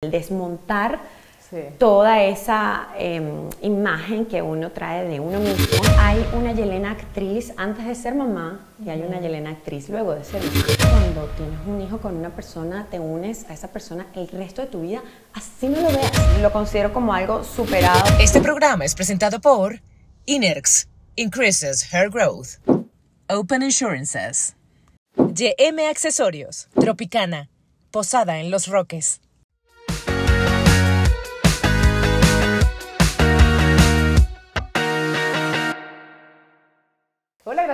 desmontar toda esa em, imagen que uno trae de uno mismo. Hay una Yelena actriz antes de ser mamá y hay una Yelena actriz luego de ser mamá. Cuando tienes un hijo con una persona, te unes a esa persona el resto de tu vida, así no lo veas. Lo considero como algo superado. Este programa es presentado por Inerx, Increases Hair Growth. Open Insurances. YM Accesorios, Tropicana, Posada en Los Roques.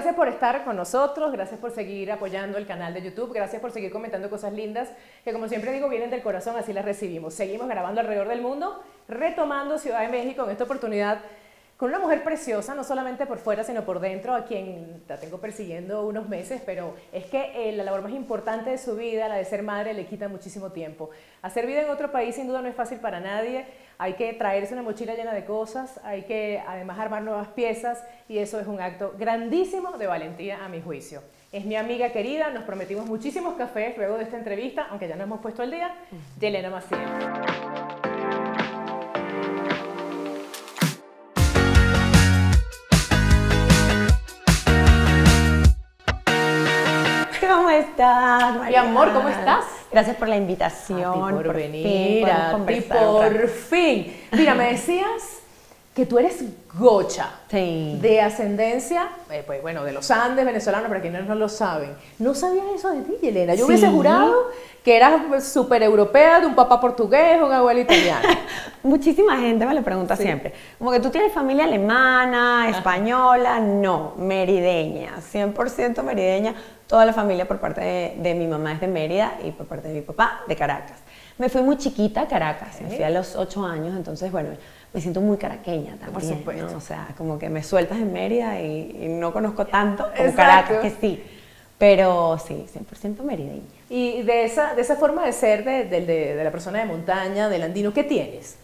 Gracias por estar con nosotros, gracias por seguir apoyando el canal de YouTube, gracias por seguir comentando cosas lindas que como siempre digo vienen del corazón, así las recibimos. Seguimos grabando alrededor del mundo, retomando Ciudad de México en esta oportunidad con una mujer preciosa, no solamente por fuera, sino por dentro, a quien la tengo persiguiendo unos meses, pero es que eh, la labor más importante de su vida, la de ser madre, le quita muchísimo tiempo. Hacer vida en otro país sin duda no es fácil para nadie, hay que traerse una mochila llena de cosas, hay que además armar nuevas piezas y eso es un acto grandísimo de valentía a mi juicio. Es mi amiga querida, nos prometimos muchísimos cafés luego de esta entrevista, aunque ya no hemos puesto el día, Yelena Maciel. ¿Cómo estás? Mi amor, ¿cómo estás? Gracias por la invitación. por, venir, fin, por fin. Mira, me decías que tú eres gocha, sí. de ascendencia, eh, pues bueno, de los Andes venezolanos, para quienes no lo saben. No sabía eso de ti, Elena. Yo hubiese jurado que eras súper europea, de un papá portugués o un abuelo italiano. Muchísima gente me lo pregunta siempre. Como que tú tienes familia alemana, española, no, merideña, 100% merideña. Toda la familia por parte de, mi mamá es de Mérida y por parte de mi papá de Caracas. Me fui muy chiquita a Caracas, me fui a los 8 años, entonces bueno, me siento muy caraqueña también. Por supuesto. O sea, como que me sueltas en Mérida y, no conozco tanto como Caracas, que sí. Pero sí, 100% merideña. Y de esa, de esa forma de ser de, de, la persona de montaña, del andino, ¿qué tienes?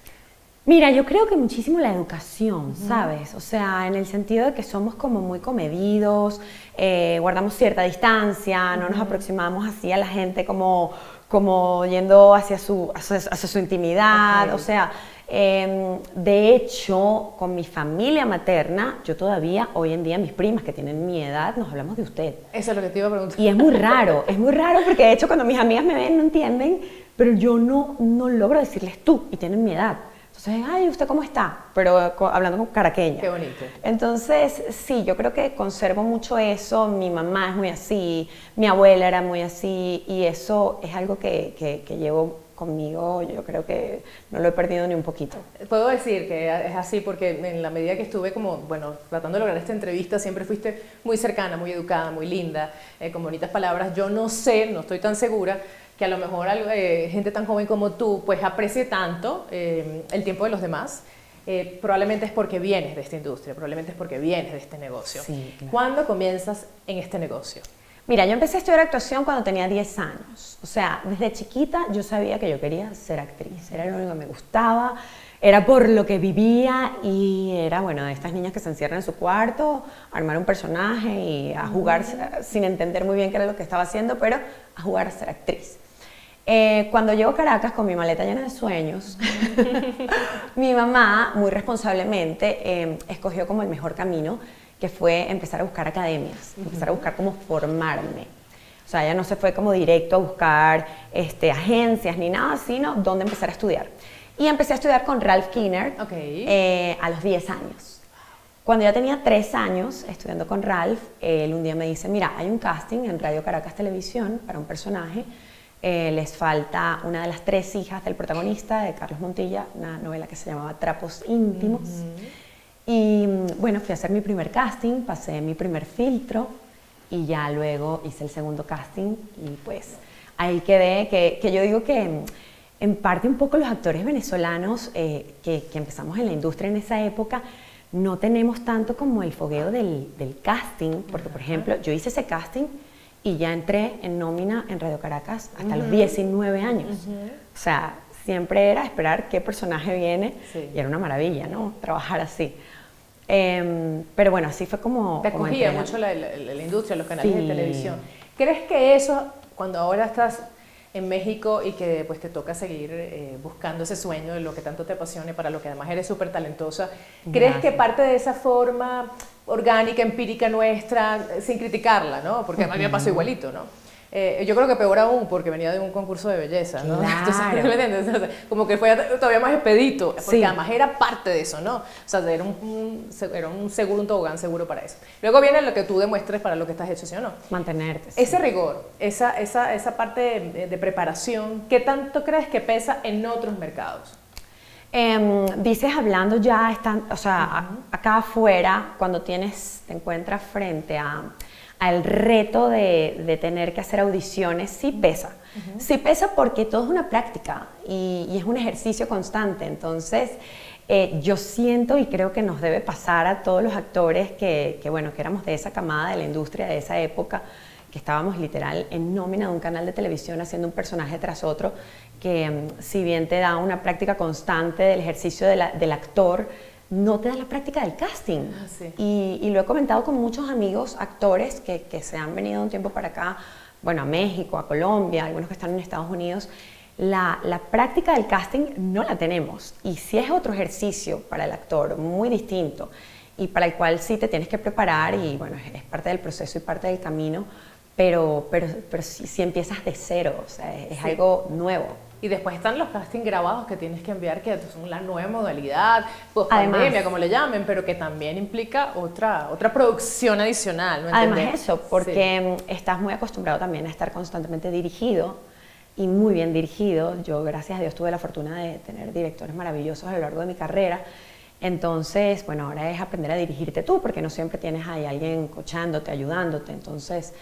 Mira, yo creo que muchísimo la educación, ¿sabes? O sea, en el sentido de que somos como muy comedidos, eh, guardamos cierta distancia, no nos aproximamos así a la gente como, como yendo hacia su, hacia, su intimidad, o sea, Em, de hecho, con mi familia materna, yo todavía, hoy en día, mis primas que tienen mi edad, nos hablamos de usted. Eso es lo que te iba a preguntar. Y es muy raro, es muy raro porque de hecho cuando mis amigas me ven no entienden, pero yo no, no logro decirles tú y tienen mi edad. Entonces, ay, ¿usted cómo está? Pero hablando con caraqueña. Qué bonito. Entonces, sí, yo creo que conservo mucho eso. Mi mamá es muy así, mi abuela era muy así, y eso es algo que, que, que llevo conmigo yo creo que no lo he perdido ni un poquito. Puedo decir que es así porque en la medida que estuve como, bueno, tratando de lograr esta entrevista, siempre fuiste muy cercana, muy educada, muy linda, eh, con bonitas palabras. Yo no sé, no estoy tan segura que a lo mejor eh, gente tan joven como tú pues aprecie tanto eh, el tiempo de los demás. probablemente es porque vienes de esta industria, probablemente es porque vienes de este negocio. Sí, ¿Cuándo comienzas en este negocio? Mira, yo empecé a estudiar actuación cuando tenía 10 años. O sea, desde chiquita yo sabía que yo quería ser actriz. Era lo único que me gustaba, era por lo que vivía y era, bueno, de estas niñas que se encierran en su cuarto, armar un personaje y a jugar sin entender muy bien qué era lo que estaba haciendo, pero a jugar a ser actriz. Eh, cuando llego a Caracas con mi maleta llena de sueños, mi mamá, muy responsablemente, eh, escogió como el mejor camino que fue empezar a buscar academias, empezar a buscar cómo formarme. O sea, ella no se fue como directo a buscar este, agencias ni nada, sino dónde empezar a estudiar. Y empecé a estudiar con Ralph Kinner eh, a los 10 años. Cuando ya tenía 3 años estudiando con Ralph, él un día me dice, mira, hay un casting en Radio Caracas Televisión para un personaje, eh, les falta una de las tres hijas del protagonista, de Carlos Montilla, una novela que se llamaba Trapos Íntimos. Y bueno, fui a hacer mi primer casting, pasé mi primer filtro y ya luego hice el segundo casting y pues ahí quedé, que, que yo digo que en parte un poco los actores venezolanos eh, que, que, empezamos en la industria en esa época no tenemos tanto como el fogueo del, del, casting, porque por ejemplo yo hice ese casting y ya entré en nómina en Radio Caracas hasta los 19 años. O sea, siempre era esperar qué personaje viene y era una maravilla, ¿no? Trabajar así. Em, pero bueno, así fue como... Te acogía mucho la, la, industria, los canales de televisión. ¿Crees que eso, cuando ahora estás en México y que pues te toca seguir eh, buscando ese sueño de lo que tanto te apasione, para lo que además eres súper talentosa. ¿Crees que parte de esa forma orgánica, empírica nuestra, sin criticarla, ¿no? Porque a mí me pasó igualito, ¿no? Eh, yo creo que peor aún porque venía de un concurso de belleza, ¿no? Entonces, como que fue todavía más expedito, porque además era parte de eso, ¿no? O sea, era un, era un seguro, un tobogán seguro para eso. Luego viene lo que tú demuestres para lo que estás hecho, ¿sí o no? Mantenerte. Ese rigor, esa, esa, esa parte de, preparación, ¿qué tanto crees que pesa en otros mercados? Em, dices hablando ya, están, o sea, acá afuera, cuando tienes, te encuentras frente a al reto de, tener que hacer audiciones, sí pesa. Sí pesa porque todo es una práctica y, es un ejercicio constante. Entonces, eh, yo siento y creo que nos debe pasar a todos los actores que, bueno, que éramos de esa camada de la industria de esa época, que estábamos literal en nómina de un canal de televisión haciendo un personaje tras otro, que mm, si bien te da una práctica constante del ejercicio del actor, no te da la práctica del casting. Ah, y, lo he comentado con muchos amigos, actores que, se han venido un tiempo para acá, bueno, a México, a Colombia, algunos que están en Estados Unidos. La, práctica del casting no la tenemos. Y si es otro ejercicio para el actor muy distinto y para el cual sí te tienes que preparar y bueno, es parte del proceso y parte del camino, pero, pero, pero si, empiezas de cero, o sea, es algo nuevo. Y después están los casting grabados que tienes que enviar, que son la nueva modalidad, pues pandemia, como le llamen, pero que también implica otra, otra producción adicional. ¿no Además eso, porque mm, estás muy acostumbrado también a estar constantemente dirigido y muy bien dirigido. Yo, gracias a Dios, tuve la fortuna de tener directores maravillosos a lo largo de mi carrera. Entonces, bueno, ahora es aprender a dirigirte tú, porque no siempre tienes ahí alguien cochándote, ayudándote. Entonces,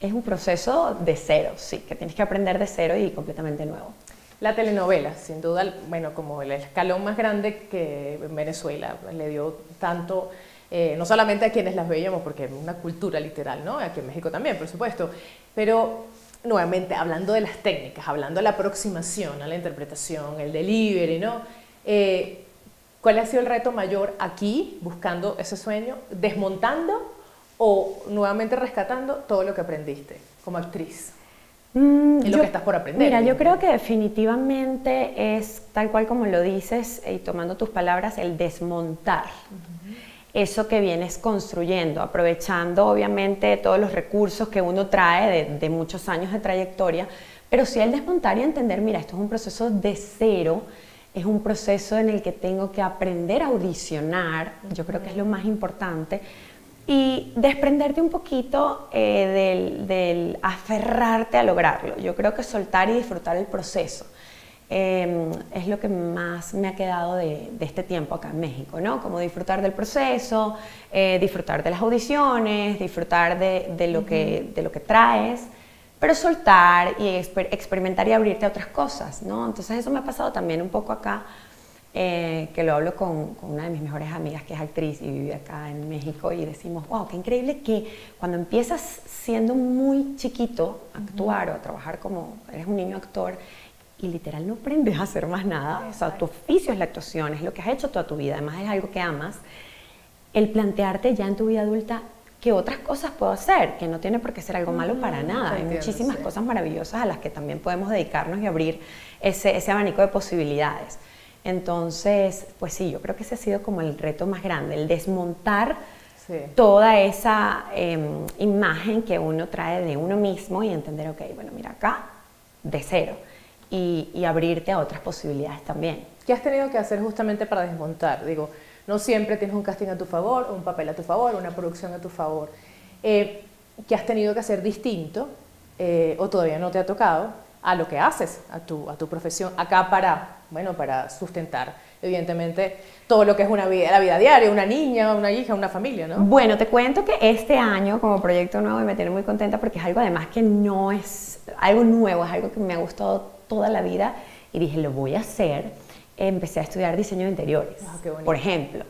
es un proceso de cero, sí, que tienes que aprender de cero y completamente nuevo. La telenovela, sin duda, bueno, como el escalón más grande que en Venezuela le dio tanto, eh, no solamente a quienes las veíamos, porque es una cultura literal, ¿no? Aquí en México también, por supuesto, pero nuevamente hablando de las técnicas, hablando de la aproximación a la interpretación, el delivery, ¿no? Eh, ¿Cuál ha sido el reto mayor aquí, buscando ese sueño, desmontando o nuevamente rescatando todo lo que aprendiste como actriz? Mm, lo que estás por aprender. Mira, yo creo que definitivamente es tal cual como lo dices y tomando tus palabras, el desmontar. Eso que vienes construyendo, aprovechando obviamente todos los recursos que uno trae de, muchos años de trayectoria, pero sí el desmontar y entender, mira, esto es un proceso de cero, es un proceso en el que tengo que aprender a audicionar, yo creo que es lo más importante, y desprenderte un poquito eh, del, aferrarte a lograrlo. Yo creo que soltar y disfrutar el proceso em, es lo que más me ha quedado de, este tiempo acá en México, ¿no? Como disfrutar del proceso, eh, disfrutar de las audiciones, disfrutar de, lo, que, de lo que traes, pero soltar y experimentar y abrirte a otras cosas, ¿no? Entonces eso me ha pasado también un poco acá eh, que lo hablo con, una de mis mejores amigas que es actriz y vive acá en México y decimos, wow, qué increíble que cuando empiezas siendo muy chiquito a actuar o a trabajar como eres un niño actor y literal no aprendes a hacer más nada, o sea, tu oficio es la actuación, es lo que has hecho toda tu vida, además es algo que amas, el plantearte ya en tu vida adulta qué otras cosas puedo hacer, que no tiene por qué ser algo malo para nada. Hay muchísimas cosas maravillosas a las que también podemos dedicarnos y abrir ese, ese abanico de posibilidades. Entonces, pues sí, yo creo que ese ha sido como el reto más grande, el desmontar toda esa em, imagen que uno trae de uno mismo y entender, ok, bueno, mira acá, de cero, y, abrirte a otras posibilidades también. ¿Qué has tenido que hacer justamente para desmontar? Digo, no siempre tienes un casting a tu favor, un papel a tu favor, una producción a tu favor. Eh, ¿Qué has tenido que hacer distinto eh, o todavía no te ha tocado a lo que haces, a tu, a tu profesión acá para bueno, para sustentar, evidentemente, todo lo que es una vida, la vida diaria, una niña, una hija, una familia, ¿no? Bueno, te cuento que este año como proyecto nuevo me tiene muy contenta porque es algo además que no es algo nuevo, es algo que me ha gustado toda la vida y dije, lo voy a hacer. Empecé a estudiar diseño de interiores, ah, por ejemplo.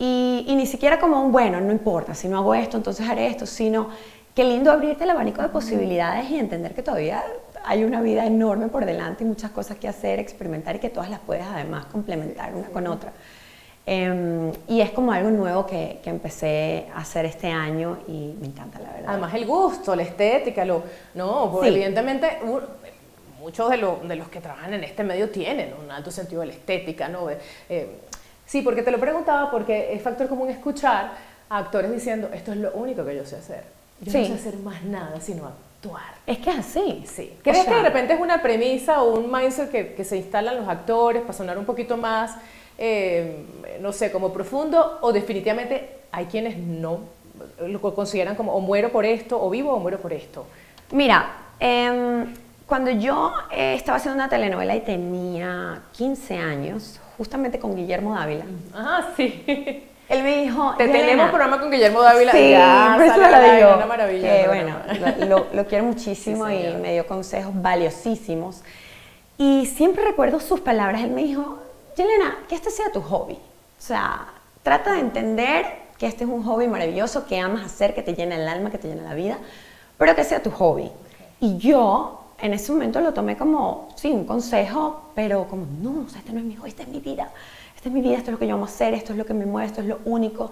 Y, y, ni siquiera como un, bueno, no importa, si no hago esto, entonces haré esto, sino qué lindo abrirte el abanico de posibilidades y entender que todavía hay una vida enorme por delante y muchas cosas que hacer, experimentar y que todas las puedes además complementar una con otra. Em, y es como algo nuevo que, que, empecé a hacer este año y me encanta, la verdad. Además, el gusto, la estética, lo, no, evidentemente muchos de, de, los que trabajan en este medio tienen un alto sentido de la estética, ¿no? Eh, sí, porque te lo preguntaba porque es factor común escuchar a actores diciendo, esto es lo único que yo sé hacer. Yo no sé hacer más nada sino actuar. Es que es así. Sí. ¿Crees que de repente es una premisa o un mindset que, que se instalan los actores para sonar un poquito más, eh, no sé, como profundo o definitivamente hay quienes no lo consideran como o muero por esto o vivo o muero por esto? Mira, eh, cuando yo eh, estaba haciendo una telenovela y tenía 15 años, justamente con Guillermo Dávila. Ah, sí. Él me dijo. Te tenemos programa con Guillermo Dávila. Sí, ya, por eso lo digo. Una maravilla. Que, bueno, lo, lo, quiero muchísimo y me dio consejos valiosísimos. Y siempre recuerdo sus palabras. Él me dijo: Yelena, que este sea tu hobby. O sea, trata de entender que este es un hobby maravilloso, que amas hacer, que te llena el alma, que te llena la vida, pero que sea tu hobby. Y yo en ese momento lo tomé como, sí, un consejo, pero como, no, o sea, este no es mi hijo, esta es mi vida, esta es mi vida, esto es lo que yo amo hacer, esto es lo que me mueve, esto es lo único.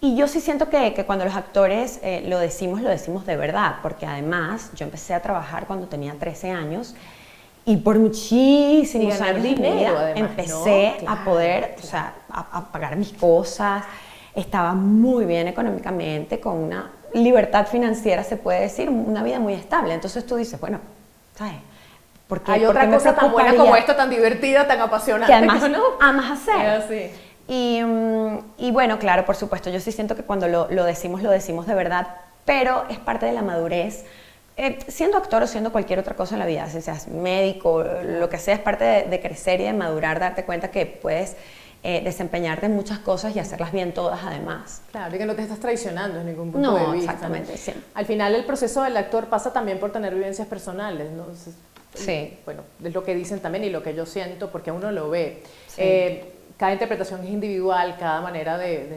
Y yo sí siento que, que cuando los actores eh, lo decimos, lo decimos de verdad, porque además yo empecé a trabajar cuando tenía 13 años y por muchísimos años dinero, empecé a poder, o sea, a, a pagar mis cosas, estaba muy bien económicamente, con una libertad financiera, se puede decir, una vida muy estable. Entonces tú dices, bueno, ¿sabes? Porque, Hay otra cosa tan buena como esto, tan divertida, tan apasionante. Que además ¿no? amas hacer. Y, mm, y, bueno, claro, por supuesto, yo sí siento que cuando lo, lo, decimos, lo decimos de verdad, pero es parte de la madurez. Eh, siendo actor o siendo cualquier otra cosa en la vida, si seas médico, lo que sea, es parte de, de crecer y de madurar, darte cuenta que puedes eh, desempeñarte en muchas cosas y hacerlas bien todas además. Claro, y que no te estás traicionando en ningún punto de vista. Exactamente, sí. Al final el proceso del actor pasa también por tener vivencias personales, ¿no? Sí. Bueno, es lo que dicen también y lo que yo siento porque uno lo ve. Eh, cada interpretación es individual, cada manera de,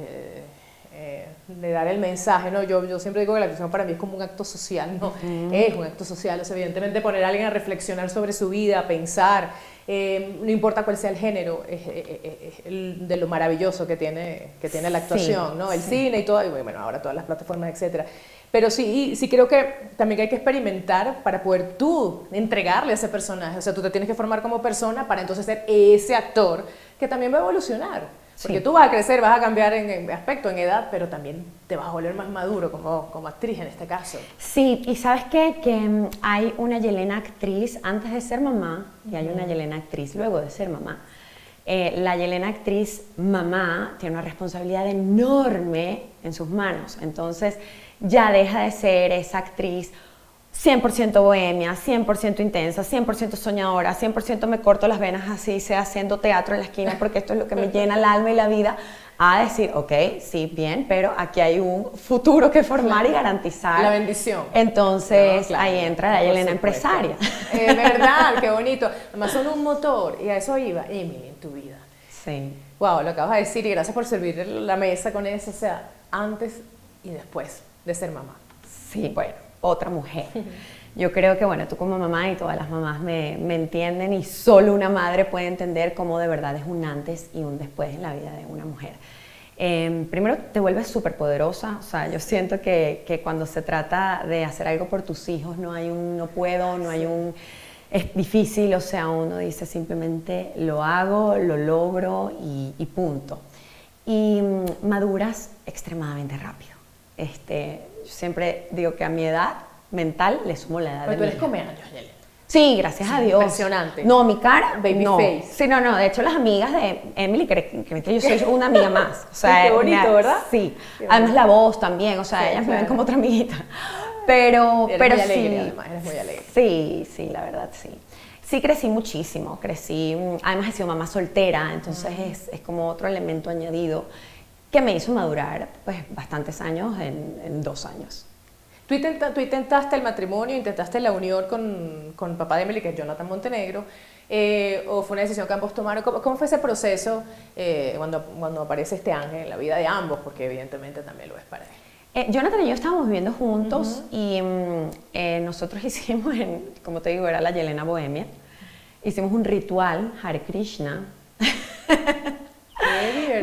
eh, de, dar el mensaje, ¿no? Yo, yo siempre digo que la actuación para mí es como un acto social, ¿no? Es un acto social, es evidentemente poner a alguien a reflexionar sobre su vida, a pensar, eh, no importa cuál sea el género, es, de lo maravilloso que tiene, que tiene la actuación, ¿no? El cine y todo, y bueno, ahora todas las plataformas, etcétera. Pero sí, sí creo que también hay que experimentar para poder tú entregarle a ese personaje. O sea, tú te tienes que formar como persona para entonces ser ese actor que también va a evolucionar. Porque tú vas a crecer, vas a cambiar en, aspecto, en edad, pero también te vas a volver más maduro como, como actriz en este caso. Sí, y sabes qué? que mm, hay una Yelena actriz antes de ser mamá y hay una Yelena actriz luego de ser mamá. Eh, la Yelena actriz mamá tiene una responsabilidad enorme en sus manos, entonces ya deja de ser esa actriz 100% bohemia, 100% intensa, 100% soñadora, 100% me corto las venas así, sea haciendo teatro en la esquina porque esto es lo que me llena el alma y la vida, a decir, ok, sí, bien, pero aquí hay un futuro que formar y garantizar. La bendición. Entonces ahí entra la Elena empresaria. Es verdad, qué bonito. Además son un motor y a eso iba Emily en tu vida. Sí. Wow, lo acabas de decir y gracias por servir la mesa con eso, o sea, antes y después de ser mamá. Sí, bueno otra mujer. Yo creo que, bueno, tú como mamá y todas las mamás me, me, entienden y solo una madre puede entender cómo de verdad es un antes y un después en la vida de una mujer. Em, primero, te vuelves súper poderosa, o sea, yo siento que, que, cuando se trata de hacer algo por tus hijos no hay un no puedo, no hay un es difícil, o sea, uno dice simplemente lo hago, lo logro y, y punto. Y mm, maduras extremadamente rápido. Este, yo siempre digo que a mi edad mental le sumo la edad Pero de tú eres come años, Yelena. Sí, gracias a Dios. Impresionante. No, mi cara. Baby no. face. Sí, no, no. De hecho, las amigas de Emily creen que yo soy una amiga más. O sea, Qué bonito, ¿verdad? Sí. Además, la voz también. O sea, ellas me ven como otra amiguita. Pero, eres pero muy sí. Alegre, además, eres muy alegre. Sí, sí, la verdad, sí. Sí crecí muchísimo, crecí, además he sido mamá soltera, entonces es, es como otro elemento añadido que me hizo madurar pues bastantes años en, en dos años. Tú, intenta, tú, intentaste el matrimonio, intentaste la unión con, con el papá de Emily, que es Jonathan Montenegro, eh, o fue una decisión que ambos tomaron. ¿Cómo, cómo fue ese proceso eh, cuando, cuando aparece este ángel en la vida de ambos? Porque evidentemente también lo es para él. Eh, Jonathan y yo estábamos viviendo juntos uh -huh. y um, eh, nosotros hicimos, en, como te digo, era la Yelena Bohemia, hicimos un ritual, Hare Krishna.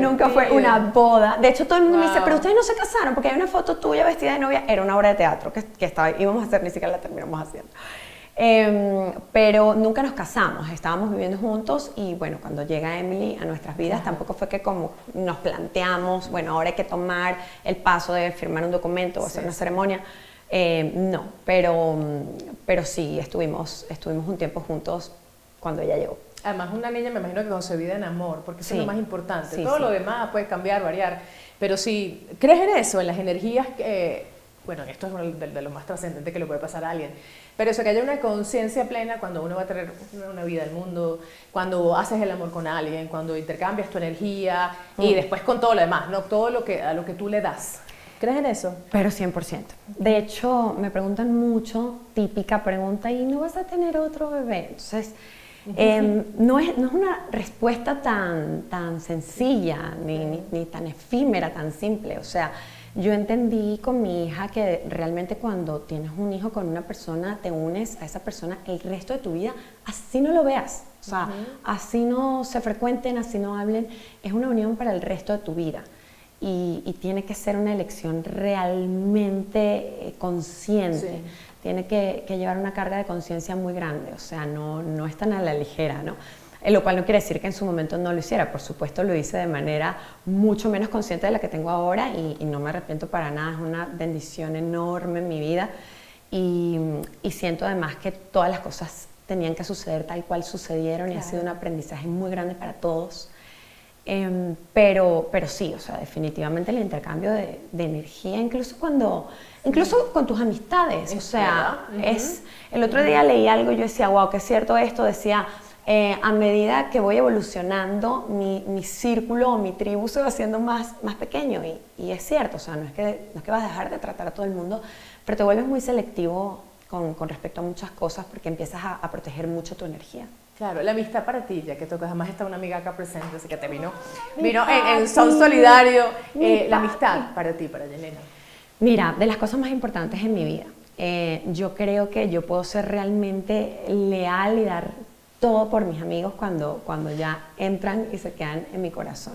Nunca fue una boda. De hecho, todo el mundo wow. me dice, pero ustedes no se casaron porque hay una foto tuya vestida de novia. Era una obra de teatro que, que estaba, íbamos a hacer, ni siquiera la terminamos haciendo. Em, pero nunca nos casamos, estábamos viviendo juntos y bueno, cuando llega Emily a nuestras vidas tampoco fue que como nos planteamos, bueno, ahora hay que tomar el paso de firmar un documento o hacer una ceremonia. Em, no, pero, pero sí, estuvimos, estuvimos un tiempo juntos cuando ella llegó. Además, una niña me imagino que concebida en amor, porque eso es lo más importante. Todo lo demás puede cambiar, variar. Pero si crees en eso, en las energías que, bueno, esto es de, de lo más trascendente que le puede pasar a alguien, pero eso, que haya una conciencia plena cuando uno va a tener una vida al mundo, cuando haces el amor con alguien, cuando intercambias tu energía y mm. después con todo lo demás, ¿no? Todo lo que, a lo que tú le das. ¿Crees en eso? Pero 100%. De hecho, me preguntan mucho, típica pregunta, ¿y no vas a tener otro bebé? Entonces, em, no, es, no es una respuesta tan, tan sencilla, ni, ni tan efímera, tan simple. O sea, yo entendí con mi hija que realmente cuando tienes un hijo con una persona, te unes a esa persona el resto de tu vida, así no lo veas. O sea, así no se frecuenten, así no hablen, es una unión para el resto de tu vida. Y, tiene que ser una elección realmente eh, consciente. Tiene que, que, llevar una carga de conciencia muy grande, o sea, no, no es tan a la ligera, ¿no? lo cual no quiere decir que en su momento no lo hiciera, por supuesto lo hice de manera mucho menos consciente de la que tengo ahora y, no me arrepiento para nada, es una bendición enorme en mi vida y, siento además que todas las cosas tenían que suceder tal cual sucedieron y ha sido un aprendizaje muy grande para todos. Em, pero, pero sí, o sea, definitivamente el intercambio de, energía, incluso cuando, incluso con tus amistades, o sea, es, el otro día leí algo, yo decía, wow, qué cierto esto, decía, eh, a medida que voy evolucionando, mi, mi, círculo o mi tribu se va haciendo más, más pequeño. Y, y, es cierto, o sea, no es, que, no es que vas a dejar de tratar a todo el mundo, pero te vuelves muy selectivo con, con respecto a muchas cosas porque empiezas a, a, proteger mucho tu energía. Claro, la amistad para ti, ya que tocas, además está una amiga acá presente, así que te vino, vino en, Son Solidario, eh, la amistad para ti, para Yelena. Mira, de las cosas más importantes en mi vida, eh, yo creo que yo puedo ser realmente leal y dar todo por mis amigos cuando, cuando ya entran y se quedan en mi corazón.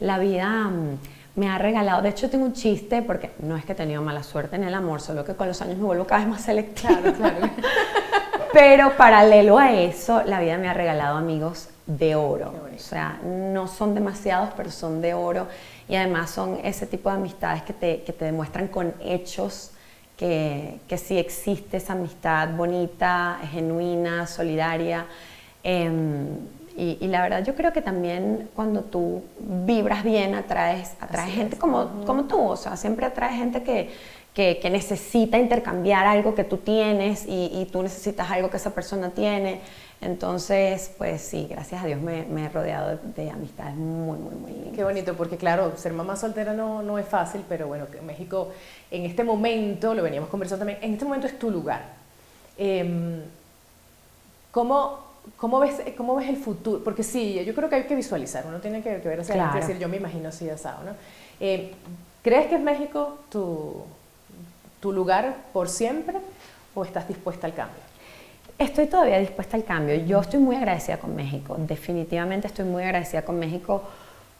La vida mm, me ha regalado, de hecho tengo un chiste porque no es que he tenido mala suerte en el amor, solo que con los años me vuelvo cada vez más selectiva. Claro, Pero paralelo a eso, la vida me ha regalado amigos de oro. O sea, no son demasiados, pero son de oro. Y además son ese tipo de amistades que te, que te demuestran con hechos que, que sí existe esa amistad bonita, genuina, solidaria. Em, y, la verdad yo creo que también cuando tú vibras bien atraes, atraes gente como, como tú, o sea, siempre atraes gente que, que, necesita intercambiar algo que tú tienes y, tú necesitas algo que esa persona tiene. Entonces, pues sí, gracias a Dios me, he rodeado de, amistades muy, muy, muy lindas. Qué bonito, porque claro, ser mamá soltera no, no es fácil, pero bueno, México en este momento, lo veníamos conversando también, en este momento es tu lugar. Eh, ¿Cómo ¿Cómo ves, ¿Cómo ves el futuro? Porque sí, yo creo que hay que visualizar, uno tiene que, ver hacia claro. decir, yo me imagino así asado, ¿no? Eh, ¿Crees que es México tu, tu lugar por siempre o estás dispuesta al cambio? Estoy todavía dispuesta al cambio. Yo estoy muy agradecida con México. Definitivamente estoy muy agradecida con México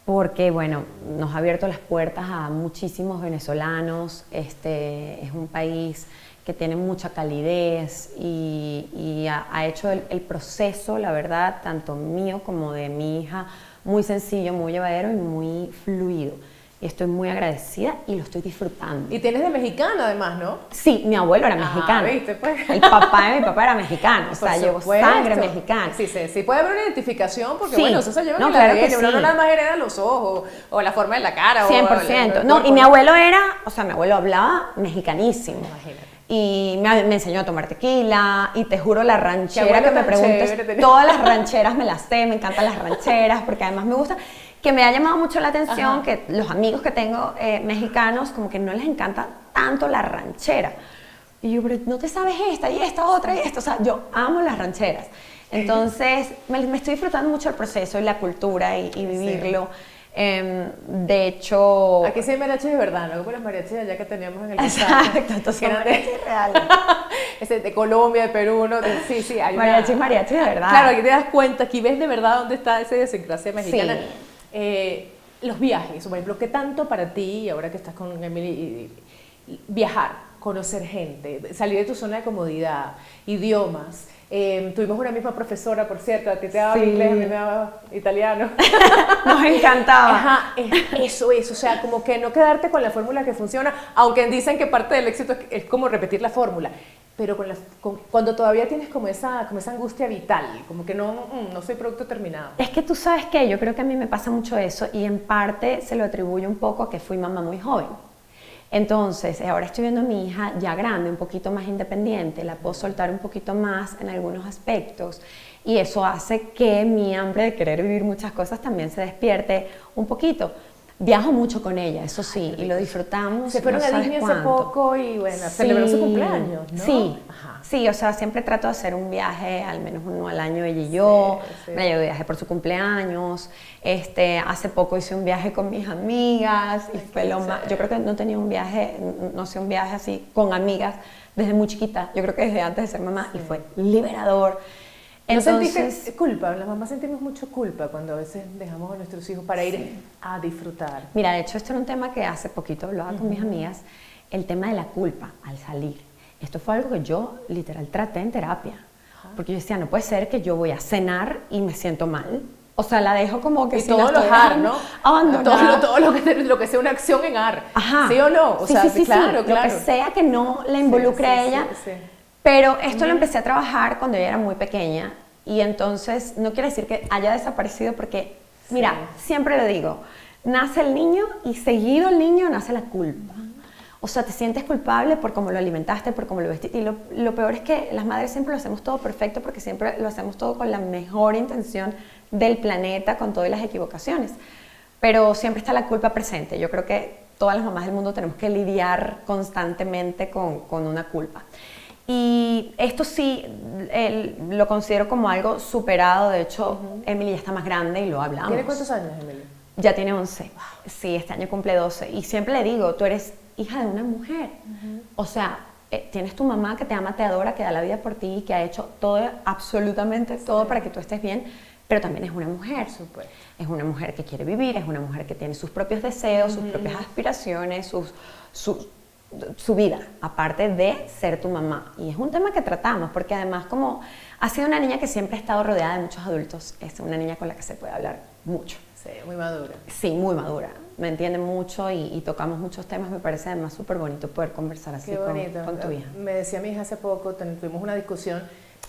porque, bueno, nos ha abierto las puertas a muchísimos venezolanos. Este es un país que tiene mucha calidez y, ha, hecho el, proceso, la verdad, tanto mío como de mi hija, muy sencillo, muy llevadero y muy fluido. Y estoy muy agradecida y lo estoy disfrutando. Y tienes de mexicano además, ¿no? Sí, mi abuelo era ah, mexicano. ¿viste? Pues. El papá de mi papá era mexicano, o sea, llevo sangre mexicana. Sí, sí, sí, puede haber una identificación porque, bueno, eso se lleva no, claro que uno no nada más hereda los ojos o la forma de la cara. 100%. no, y mi abuelo era, o sea, mi abuelo hablaba mexicanísimo. Imagínate y me, enseñó a tomar tequila y te juro la ranchera que me preguntes, todas las rancheras me las sé, me encantan las rancheras porque además me gusta que me ha llamado mucho la atención que los amigos que tengo eh, mexicanos como que no les encanta tanto la ranchera. Y yo, pero no te sabes esta y esta otra y esta, o sea, yo amo las rancheras. Entonces, me, estoy disfrutando mucho el proceso y la cultura y, vivirlo. Em, de hecho... Aquí sí hay mariachis de verdad, no como los mariachis allá que teníamos en el Exacto, entonces son mariachis reales. Ese de Colombia, de Perú, ¿no? sí, sí, hay mariachis, mariachis de verdad. Claro, aquí te das cuenta, aquí ves de verdad dónde está esa idiosincrasia mexicana. Sí. Eh, los viajes, por ejemplo, ¿qué tanto para ti, ahora que estás con Emily, viajar? conocer gente, salir de tu zona de comodidad, idiomas. Eh, tuvimos una misma profesora, por cierto, a ti te daba Sí. inglés, a mí me daba italiano. Nos encantaba. Ajá, es- eso es, o sea, como que no quedarte con la fórmula que funciona, aunque dicen que parte del éxito es, es como repetir la fórmula, pero con la- con- cuando todavía tienes como esa, como esa angustia vital, como que no, mm, no soy producto terminado. Es que tú sabes que yo creo que a mí me pasa mucho eso y en parte se lo atribuyo un poco a que fui mamá muy joven. Entonces, ahora estoy viendo a mi hija ya grande, un poquito más independiente, la puedo soltar un poquito más en algunos aspectos y eso hace que mi hambre de querer vivir muchas cosas también se despierte un poquito. Viajo mucho con ella, eso sí, y lo disfrutamos. Se fueron no a Disney hace poco y bueno, celebró su Sí, cumpleaños, ¿no? Sí, Ajá. sí, o sea, siempre trato de hacer un viaje, al menos uno al año ella y yo. Sí, sí. Me llevo viaje por su cumpleaños. Este, hace poco hice un viaje con mis amigas y fue lo más. Yo creo que no tenía un viaje, no sé, un viaje así con amigas desde muy chiquita. Yo creo que desde antes de ser mamá y fue liberador. ¿No Entonces, sentiste culpa? Las mamás sentimos mucho culpa cuando a veces dejamos a nuestros hijos para ir a disfrutar. Mira, de hecho, esto era un tema que hace poquito hablaba con mis amigas, el tema de la culpa al salir. Esto fue algo que yo literal traté en terapia. Porque yo decía, no puede ser que yo voy a cenar y me siento mal. O sea, la dejo como que Y si todo lo estoy AR, dejando ¿no? abandonada. Todo, lo, todo lo, que, lo que sea una acción en AR. Ajá. ¿Sí o no? O Sí, sea, sí, sí, claro, Lo claro. que sea que no la involucre Sí, a sí, ella. Pero esto lo empecé a trabajar cuando ella era muy pequeña y entonces no quiere decir que haya desaparecido porque, mira, siempre lo digo, nace el niño y seguido el niño nace la culpa. O sea, te sientes culpable por cómo lo alimentaste, por cómo lo vestiste. Y lo, lo peor es que las madres siempre lo hacemos todo perfecto porque siempre lo hacemos todo con la mejor intención del planeta, con todas las equivocaciones. Pero siempre está la culpa presente. Yo creo que todas las mamás del mundo tenemos que lidiar constantemente con, con una culpa. Y esto sí lo considero como algo superado. De hecho, Emily ya está más grande y lo hablamos. ¿Tiene cuántos años, Emily? Ya tiene 11. Sí, este año cumple 12. Y siempre le digo, tú eres hija de una mujer. O sea, eh, tienes tu mamá que te ama, te adora, que da la vida por ti, que ha hecho todo, absolutamente todo para que tú estés bien, pero también es una mujer. supuesto. Es una mujer que quiere vivir, es una mujer que tiene sus propios deseos, sus propias aspiraciones, sus, su, su vida, aparte de ser tu mamá. Y es un tema que tratamos, porque además como ha sido una niña que siempre ha estado rodeada de muchos adultos, es una niña con la que se puede hablar mucho. Sí, muy madura. Sí, muy madura. Me entiende mucho y, y tocamos muchos temas. Me parece además súper bonito poder conversar así Qué con, bonito. con tu hija. Me decía mi hija hace poco, tuvimos una discusión,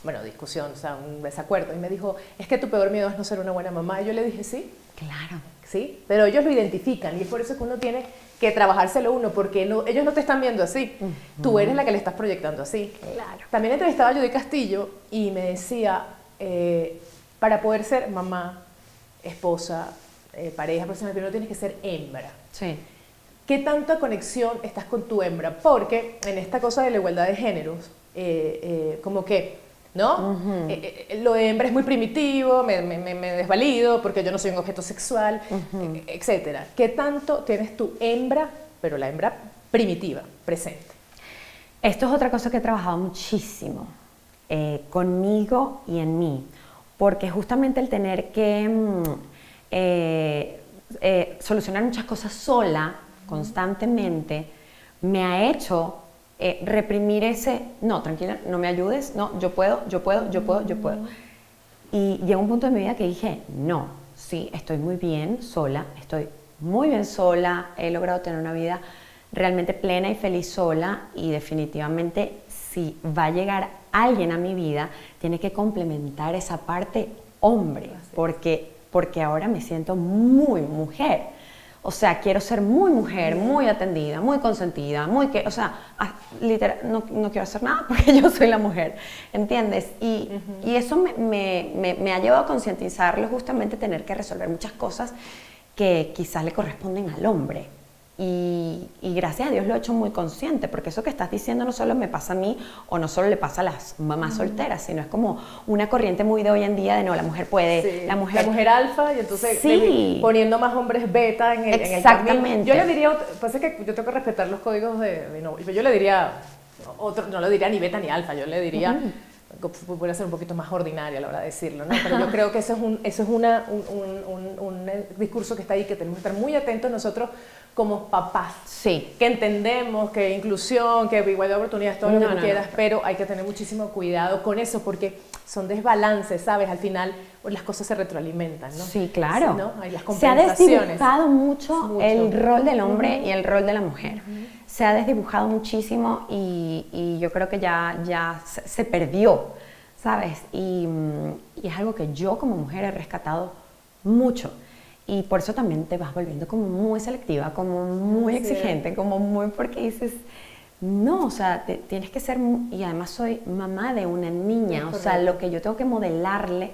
bueno, discusión, o sea, un desacuerdo, y me dijo, es que tu peor miedo es no ser una buena mamá. Y yo le dije, sí, Claro. sí, pero ellos lo identifican y es por eso que uno tiene que trabajárselo uno, porque no- ellos no te están viendo así, tú eres la que le estás proyectando así. Claro. También entrevistaba a Judy Castillo y me decía, eh, para poder ser mamá, esposa, eh, pareja, profesional, primero tienes que ser hembra. Sí. ¿Qué tanta conexión estás con tu hembra? Porque en esta cosa de la igualdad de géneros, eh, eh, como que, ¿no? Eh, eh, lo de hembra es muy primitivo, me, me- me- me desvalido porque yo no soy un objeto sexual, eh, etcétera. ¿Qué tanto tienes tu hembra, pero la hembra primitiva, presente? Esto es otra cosa que he trabajado muchísimo eh, conmigo y en mí, porque justamente el tener que mm, solucionar muchas cosas sola, constantemente, me ha hecho eh, reprimir ese, no, tranquila, no me ayudes, no, yo puedo, yo puedo, yo puedo, yo puedo. Y llegó un punto de mi vida que dije, no, sí, estoy muy bien sola, estoy muy bien sola, he logrado tener una vida realmente plena y feliz sola y definitivamente si va a llegar alguien a mi vida, tiene que complementar esa parte hombre, porque, porque ahora me siento muy mujer. O sea, quiero ser muy mujer, muy atendida, muy consentida, muy que, o sea, ah, literal, no, no quiero hacer nada porque yo soy la mujer, ¿entiendes? Y, y eso me, me- me- me ha llevado a concientizarlo justamente tener que resolver muchas cosas que quizás le corresponden al hombre. Y, y gracias a Dios lo he hecho muy consciente, porque eso que estás diciendo no solo me pasa a mí o no solo le pasa a las mamás solteras, sino es como una corriente muy de hoy en día de no, la mujer puede, Sí, la mujer... alfa y entonces Sí. poniendo más hombres beta en el, en el Exactamente. Yo le diría, pasa que yo tengo que respetar los códigos de, de no, yo le diría, otro, no le diría ni beta ni alfa, yo le diría puede ser un poquito más ordinaria a la hora de decirlo, ¿no? Pero yo creo que eso es, un, eso es una, un, discurso que está ahí, que tenemos que estar muy atentos nosotros como papás. Sí. Que entendemos que inclusión, que igualdad de oportunidades, todo lo que quieras, pero hay que tener muchísimo cuidado con eso porque son desbalances, ¿sabes? Al final pues, las cosas se retroalimentan, ¿no? Sí, claro. ¿no? Hay las se ha desdibujado mucho, el rol del hombre y el rol de la mujer se ha desdibujado muchísimo y, yo creo que ya, ya se, perdió, ¿sabes? Y, es algo que yo como mujer he rescatado mucho. Y por eso también te vas volviendo como muy selectiva, como muy exigente, como muy porque dices, no, o sea, tienes que ser, y además soy mamá de una niña, o sea, lo que yo tengo que modelarle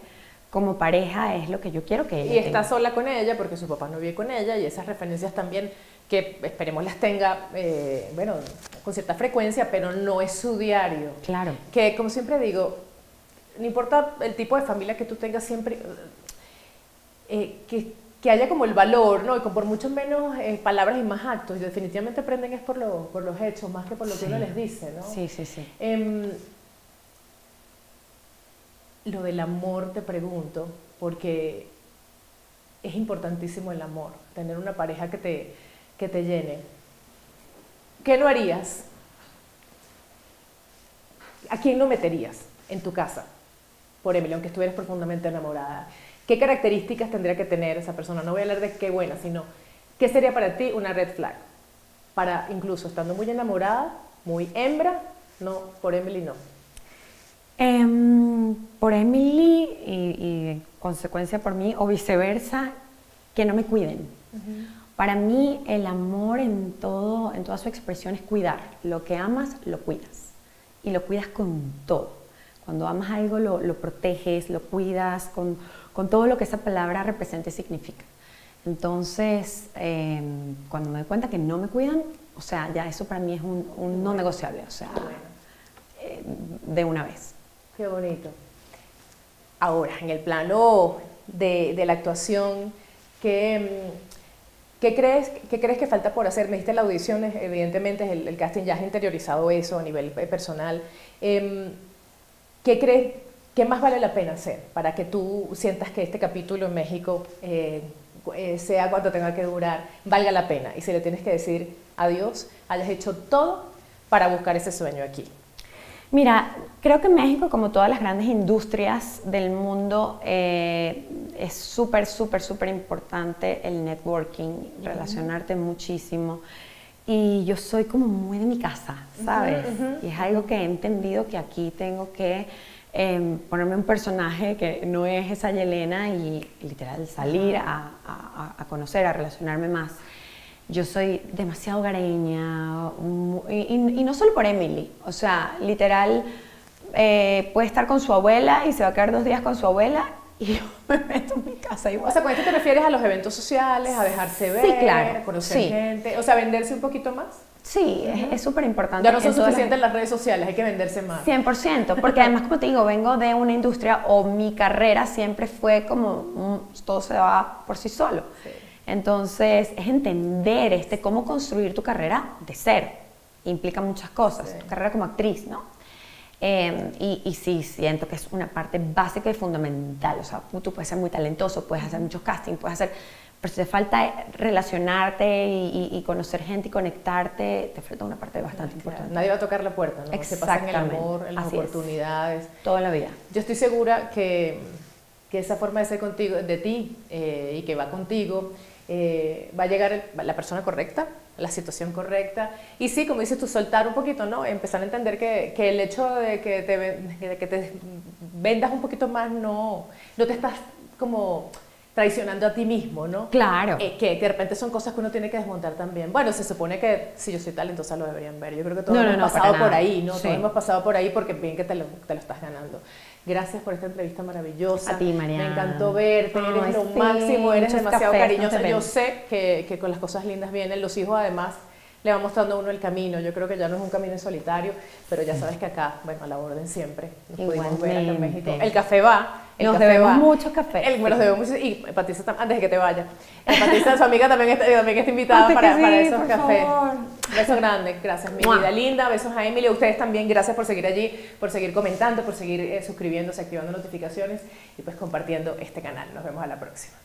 como pareja es lo que yo quiero que ella Y está sola con ella porque su papá no vive con ella y esas referencias también que esperemos las tenga, eh, bueno, con cierta frecuencia, pero no es su diario. Claro. Que, como siempre digo, no importa el tipo de familia que tú tengas, siempre eh, que, que, haya como el valor, ¿no? Y con por mucho menos eh, palabras y más actos. Y definitivamente aprenden es por, lo, por los hechos, más que por lo que uno les dice, ¿no? Sí, sí, sí. Em, lo del amor te pregunto, porque es importantísimo el amor, tener una pareja que te que te llene. ¿Qué no harías? ¿A quién no meterías en tu casa? Por Emily, aunque estuvieras profundamente enamorada. ¿Qué características tendría que tener esa persona? No voy a hablar de qué buena, sino qué sería para ti una red flag. Para incluso estando muy enamorada, muy hembra, no, por Emily no. Em, por Emily y, en consecuencia por mí, o viceversa, que no me cuiden. Para mí el amor en, todo, en toda su expresión es cuidar. Lo que amas, lo cuidas. Y lo cuidas con todo. Cuando amas algo, lo, proteges, lo cuidas con, todo lo que esa palabra representa y significa. Entonces, em, cuando me doy cuenta que no me cuidan, o sea, ya eso para mí es un, no negociable, o sea, eh, de una vez. Qué bonito. Ahora, en el plano de, la actuación, em, ¿Qué crees, ¿Qué crees que falta por hacer? Me diste la audición, evidentemente el, el casting ya has interiorizado eso a nivel personal. Em, ¿Qué crees, qué más vale la pena hacer para que tú sientas que este capítulo en México, eh, eh, sea cuanto tenga que durar, valga la pena? Y si le tienes que decir adiós, hayas hecho todo para buscar ese sueño aquí. Mira, creo que México, como todas las grandes industrias del mundo, eh, es súper, súper, súper importante el networking, relacionarte muchísimo. Y yo soy como muy de mi casa, ¿sabes? Y es algo que he entendido que aquí tengo que em, ponerme un personaje que no es esa Yelena y literal salir a, a conocer, a relacionarme más yo soy demasiado gareña, y, no solo por Emily, o sea, literal, eh, puede estar con su abuela y se va a quedar dos días con su abuela y yo me meto en mi casa igual. O sea, con esto te refieres a los eventos sociales, a dejarse ver, a conocer gente, o sea, venderse un poquito más. Sí, es súper importante. Ya no son suficientes las... las redes sociales, hay que venderse más. 100%, porque además, como te digo, vengo de una industria o mi carrera siempre fue como todo se va por sí solo. Sí. Entonces, es entender este, cómo construir tu carrera de cero. Implica muchas cosas, tu carrera como actriz, ¿no? Em, y, y, sí, siento que es una parte básica y fundamental. O sea, tú puedes ser muy talentoso, puedes hacer muchos castings, puedes hacer... Pero si te falta relacionarte y, conocer gente y conectarte, te falta una parte bastante importante. Nadie va a tocar la puerta, ¿no? Se pasa en el amor, en las oportunidades. Toda la vida. Yo estoy segura que, que esa forma de ser contigo, de ti eh, y que va contigo, eh, va a llegar la persona correcta, la situación correcta. Y sí, como dices tú, soltar un poquito, ¿no? Empezar a entender que, que el hecho de que, te, de que te vendas un poquito más no, no te estás como traicionando a ti mismo, ¿no? Claro. Eh, que, de repente son cosas que uno tiene que desmontar también. Bueno, se supone que si yo soy talentosa lo deberían ver. Yo creo que todos hemos pasado por ahí, ¿no? Todos hemos pasado por ahí porque bien que te lo, te lo estás ganando. Gracias por esta entrevista maravillosa. A ti, Mariana. Me encantó verte, eres lo máximo, eres demasiado cariñosa. Yo sé que, que, con las cosas lindas vienen. Los hijos, además, le van mostrando a uno el camino. Yo creo que ya no es un camino en solitario, pero ya sabes que acá, bueno, a la orden siempre. Nos pudimos ver acá en México. El café va. El nos debemos mucho café. El, me los debemos mucho. Y Patricia, antes de que te vaya, Patricia, su amiga, también está, también está invitada para, para, esos cafés. Beso grande, gracias mi Mua. vida linda, besos a Emily, a ustedes también, gracias por seguir allí, por seguir comentando, por seguir eh, suscribiéndose, activando notificaciones y pues compartiendo este canal. Nos vemos a la próxima.